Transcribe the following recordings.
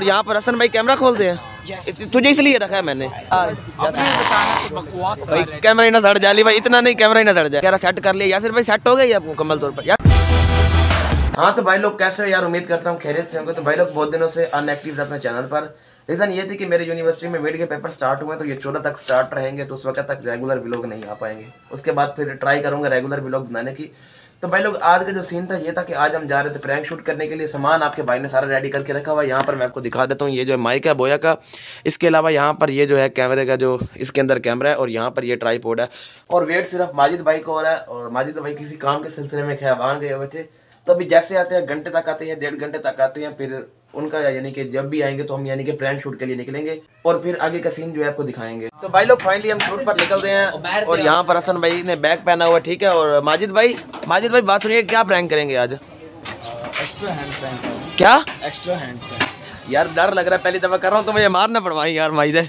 और यहाँ पर हसन भाई कैमरा खोल दे तुझे इसलिए रखा है मैंने। कैमरा ही ना सड़ जाली भाई इतना नहीं कैमरा ही ना सड़ जाए। कह रहा सेट कर लिया। यासिर भाई सेट हो गई आप मुकम्मल तौर पर? यार। हाँ तो भाई लोग कैसे हो? यार उम्मीद करता हूँ खैरियत से होंगे। तो भाई लोग बहुत दिनों से अनएक्टिव थे अपने चैनल पर। रीज़न ये थी कि मेरी यूनिवर्सिटी में मिड के पेपर स्टार्ट हुए तो ये चौदह तक स्टार्ट रहेंगे तो उस वक्त तक रेगुलर व्लॉग नहीं आ पाएँगे। उसके बाद फिर ट्राई करूँगा रेगुलर व्लॉग बनाने की। तो भाई लोग, आज का जो सीन था, ये था कि आज हम जा रहे थे प्रैंक शूट करने के लिए। सामान आपके भाई ने सारा रेडी करके रखा हुआ है। यहाँ पर मैं आपको दिखा देता हूँ, ये जो है माइक है बोया का। इसके अलावा यहाँ पर ये जो है कैमरे का जो, इसके अंदर कैमरा है और यहाँ पर ये ट्राईपोर्ड है। और वेट सिर्फ़ माजिद भाई को हो रहा है। और माजिद भाई किसी काम के सिलसिले में खैबान गए हुए थे। तो अभी जैसे आते हैं, घंटे तक आते हैं, डेढ़ घंटे तक आते हैं, फिर उनका यानी कि जब भी आएँगे तो हम यानी कि प्रैंक शूट के लिए निकलेंगे और फिर आगे का सीन जो है आपको दिखाएँगे। तो भाई लोग फाइनली हम शूट पर निकल रहे हैं और यहाँ पर हसन भाई ने बैग पहना हुआ ठीक है? और माजिद भाई माजिद भाई बात सुनिए क्या प्रैंक करेंगे आज? एक्स्ट्रा हैंड प्रैंक क्या? एक्स्ट्रा हैंड प्रैंक यार डर लग रहा है पहली दफ़ा कर रहा हूँ तो मुझे मारना पड़वाई यार माइदे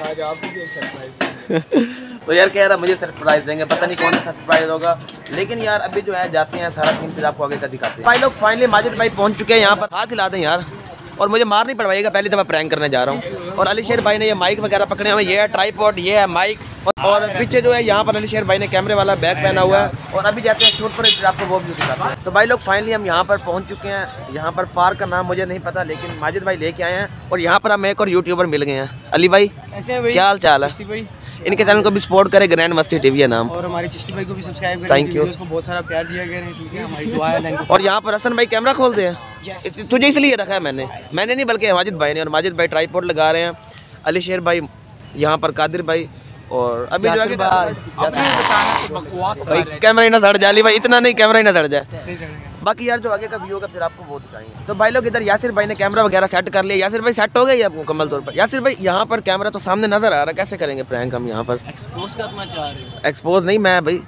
आज आपको भी सरप्राइज़ तो यार कह रहा मुझे सरप्राइज़ देंगे पता नहीं कौन सा सरप्राइज़ होगा। लेकिन यार अभी जो है जाते हैं सारा सीन फिर आपको आगे का दिखाते हैं। भाई लोग फाइनली माजिद भाई पहुँच चुके हैं यहाँ पर। हाथ हिला दें यार और मुझे मार नहीं पड़वाइएगा पहले तो मैं प्रैंक करने जा रहा हूँ। और अली शेर भाई ने ये माइक वगैरह पकड़े हुए ये है ट्राईपॉड ये है माइक और पीछे जो है यहाँ पर अली शेर भाई ने कैमरे वाला बैग पहना हुआ है। और अभी जाते हैं शूट पर फिर आपको वो भी दिखाते हैं। तो भाई लोग फाइनली हम यहाँ पर पहुँच चुके हैं। यहाँ पर पार्क का नाम मुझे नहीं पता लेकिन माजिद भाई लेके आए हैं। और यहाँ पर हम एक और यूट्यूबर मिल गए हैं। अली भाई क्या हाल चाल है? भाई। इनके चैनल को भी सपोर्ट करें ग्रैंड मस्ती टीवी है नाम। और हमारे चिश्ती भाई को भी सब्सक्राइब करें Thank you. उसको बहुत सारा प्यार दिया गया है ठीक है? हमारी दुआ है थैंक और यहाँ पर हसन भाई कैमरा खोल दे Yes. तुझे इसलिए रखा है मैंने। मैंने नहीं बल्कि माजिद भाई ने और माजिद भाई ट्राईपोर्ट लगा रहे हैं। अली शेर भाई यहाँ पर कादिर भाई और अभी जो भाई। कैमरा ही। ना सड़ जाली भाई इतना नहीं कैमरा ही ना सड़ जाए। बाकी यार जो आगे का व्यू होगा फिर आपको वो दिखाएँगे। तो भाई लोग इधर यासिर भाई ने कैमरा वगैरह सेट कर लिया। यासिर भाई सेट हो गई आपको मुकम्मल तौर पर। यासिर भाई यहाँ पर कैमरा तो सामने नज़र आ रहा है। कैसे करेंगे प्रैंक हम यहाँ पर? एक्सपोज करना चाह रहे हो। एक्सपोज नहीं मैं भाई।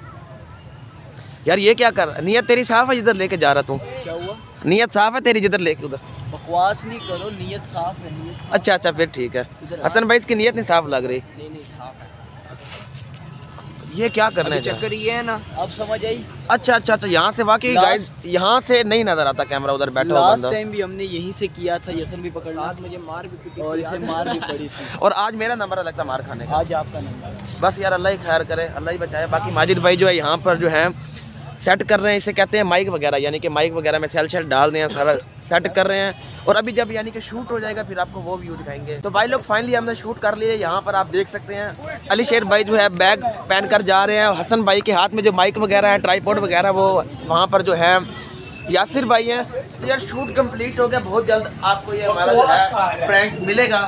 यार ये क्या कर नीयत तेरी साफ़ है जिधर लेके जा रहा तू? क्या हुआ? नियत साफ़ है तेरी जिधर लेके उधर। बकवास नहीं करो नीयत साफ़ है अच्छा अच्छा फिर ठीक है। हसन भाई इसकी नीयत नहीं साफ़ लग रही। नहीं नहीं साफ़ है। ये क्या करना है? चक्कर ये है ना अब समझ आई? अच्छा अच्छा अच्छा यहाँ से वाकई गाइस यहाँ से नहीं नज़र आता कैमरा उधर बैठा हुआ लास्ट बंदा। टाइम भी हमने यहीं से किया था यसन भी पकड़ लिया। मुझे मार भी पड़ी और इसे मार भी पड़ी थी। और आज मेरा नंबर लगता मार खाने का। आज आपका नंबर बस यार अल्लाह ही खैर करे अल्लाह ही बचाए। बाकी माजिद भाई जो है यहाँ पर जो है सेट कर रहे हैं इसे कहते हैं माइक वगैरह यानी कि माइक वगैरह में सेल शेल डाल दें सारा सेट कर रहे हैं। और अभी जब यानी कि शूट हो जाएगा, फिर आपको वो व्यू दिखाएँगे। तो भाई लोग फाइनली हमने शूट कर लिए। यहाँ पर आप देख सकते हैं, अली शेर भाई जो है बैग पहन कर जा रहे हैं। हसन भाई के हाथ में जो माइक वगैरह है ट्राईपोर्ड वगैरह, वो वहाँ पर जो है, यासिर भाई हैं। तो यार शूट कंप्लीट हो गया। बहुत जल्द आपको ये हमारा जो है प्रैंक मिलेगा।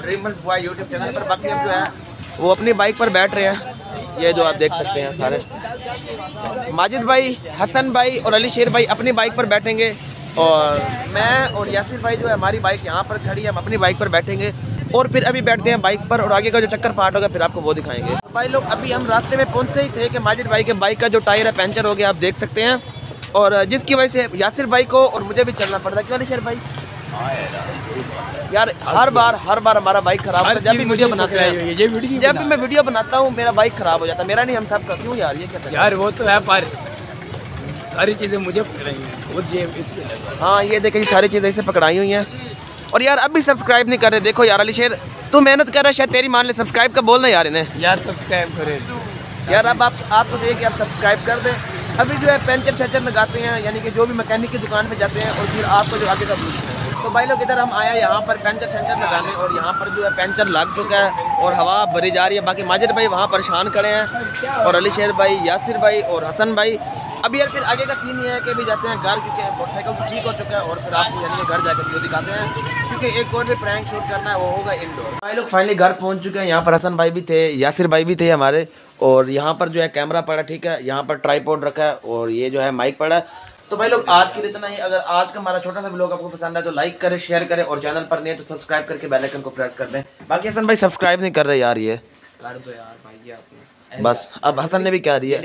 ड्रीमर्स बॉय यूट्यूब चैनल पर बाकी हम जो है, वो अपनी बाइक पर बैठ रहे हैं। ये जो आप देख सकते हैं सारे। माजिद भाई, हसन भाई और अली शेर भाई अपनी बाइक पर बैठेंगे। और मैं और यासिर भाई जो है हमारी बाइक यहाँ पर खड़ी है हम अपनी बाइक पर बैठेंगे। और फिर अभी बैठते हैं बाइक पर और आगे का जो चक्कर पार्ट होगा फिर आपको वो दिखाएँगे। भाई लोग अभी हम रास्ते में पहुँचते ही थे कि माजिद भाई के बाइक का जो टायर है पंचर हो गया आप देख सकते हैं। और जिसकी वजह से यासिर भाई को और मुझे भी चलना पड़ता है। क्यों नहीं भाई? यार हर बार हर बार हमारा बाइक खराब होता है। जब भी वीडियो बनाते हैं। ये वीडियो जब भी मैं वीडियो बनाता हूँ मेरा बाइक खराब हो जाता है। मेरा नहीं हम सब का क्यों यार ये क्या? यार वो तो है पर सारी चीज़ें मुझे पकड़ेंगी खुद ये इस पे हाँ ये देखें सारी चीज़ें इसे पकड़ाई हुई हैं। और यार अभी सब्सक्राइब नहीं कर रहे देखो यार अली शेर तू मेहनत कर रहा है शायद तेरी मान ले सब्सक्राइब का बोलना यार इन्हें? यार सब्सक्राइब करें। यार अब आप आपको चाहिए कि आप सब्सक्राइब कर दें। अभी जो है पेंचर शेंचर लगाते हैं यानी कि जो भी मैकेनिक की दुकान पे जाते हैं और फिर आपको जो आगे का व्यू दिखाएँगे। तो भाई लोग इधर हम आया यहाँ पर पेंचर सेंटर लगाने और यहाँ पर जो है पेंचर लग चुका है। और हवा भरी जा रही है। बाकी माजिद भाई वहाँ परेशान खड़े हैं। और अली शेर भाई, यासिर भाई और हसन भाई। अब यार फिर आगे का सीन ये है कि अभी जाते हैं घर, क्योंकि मोटरसाइकिल तो ठीक हो चुका है और फिर आपको यानी घर जाकर व्यू दिखाते हैं। क्योंकि एक और भी प्रैंक शूट करना है, वो होगा इंडोर भाई लोग फाइनली घर पहुँच चुके हैं। यहाँ पर हसन भाई भी थे, यासिर भाई भी थे हमारे। और यहाँ पर जो है कैमरा पड़ा, ठीक है। यहाँ पर ट्राईपोर्ड रखा है और ये जो है माइक पड़ा है। तो भाई लोग आज के लिए इतना ही। अगर आज का हमारा छोटा सा ब्लॉग आपको पसंद है तो लाइक करें शेयर करें और चैनल पर नहीं है तो सब्सक्राइब करके बेल आइकन को प्रेस कर दें। बाकी हसन भाई सब्सक्राइब नहीं कर रहे यार ये। कर दो यार भाई ये आपने बस अब हसन ने भी क्या दिया?